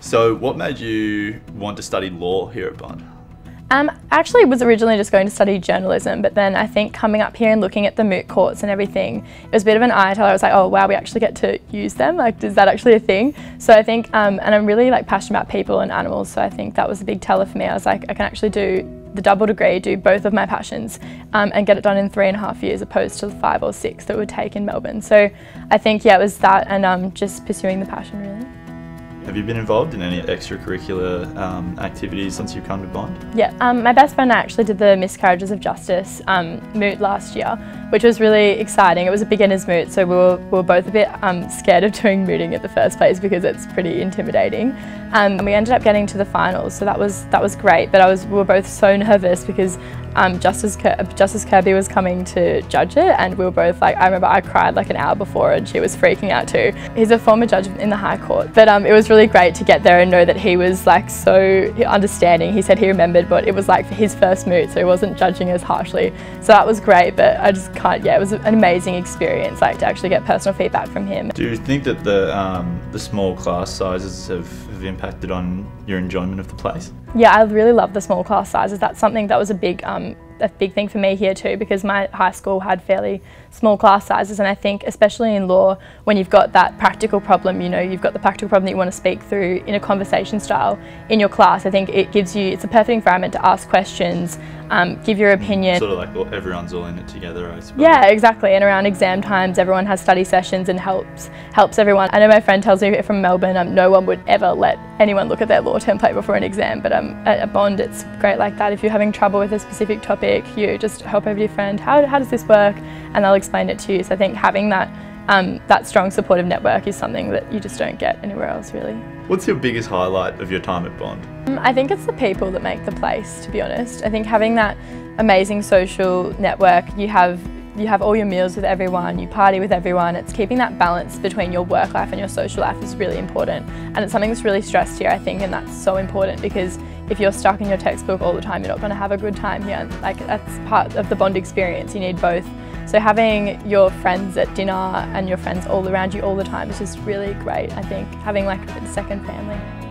So, what made you want to study law here at Bond? Um, actually was originally just going to study journalism, but then I think coming up here and looking at the moot courts and everything, it was a bit of an eye teller. I was like, oh wow, we actually get to use them. Like, is that actually a thing? So I think, um, and I'm really like passionate about people and animals, so I think that was a big teller for me. I was like, I can actually do the double degree, do both of my passions, um, and get it done in three and a half years, opposed to five or six that would take in Melbourne. So I think yeah, it was that, and um, just pursuing the passion really. You been involved in any extracurricular um, activities since you've come to Bond? Yeah, um, my best friend I actually did the Miscarriages of Justice um, moot last year, which was really exciting. It was a beginner's moot, so we were, we were both a bit um, scared of doing mooting at the first place because it's pretty intimidating. Um, and we ended up getting to the finals, so that was that was great. But I was we were both so nervous because um, Justice, Justice Kirby was coming to judge it and we were both like, I remember I cried like an hour before and she was freaking out too. He's a former judge in the High Court, but um, it was really great to get there and know that he was like so understanding. He said he remembered, but it was like his first moot, so he wasn't judging as harshly. So that was great, but I just yeah, it was an amazing experience like to actually get personal feedback from him. Do you think that the, um, the small class sizes have, have impacted on your enjoyment of the place? Yeah, I really love the small class sizes. That's something that was a big um, a big thing for me here too because my high school had fairly small class sizes and I think especially in law when you've got that practical problem you know you've got the practical problem that you want to speak through in a conversation style in your class I think it gives you it's a perfect environment to ask questions um, give your opinion. Sort of like well, everyone's all in it together, I suppose. Yeah, exactly. And around exam times, everyone has study sessions and helps helps everyone. I know my friend tells me from Melbourne, um, no one would ever let anyone look at their law template before an exam, but um, at a bond, it's great like that. If you're having trouble with a specific topic, you just help over your friend. How how does this work? And they'll explain it to you. So I think having that um, that strong supportive network is something that you just don't get anywhere else, really. What's your biggest highlight of your time at Bond? Um, I think it's the people that make the place, to be honest. I think having that amazing social network, you have you have all your meals with everyone, you party with everyone. It's keeping that balance between your work life and your social life is really important. And it's something that's really stressed here, I think, and that's so important because if you're stuck in your textbook all the time, you're not going to have a good time here. Like that's part of the Bond experience. You need both. So having your friends at dinner and your friends all around you all the time is just really great, I think, having like a second family.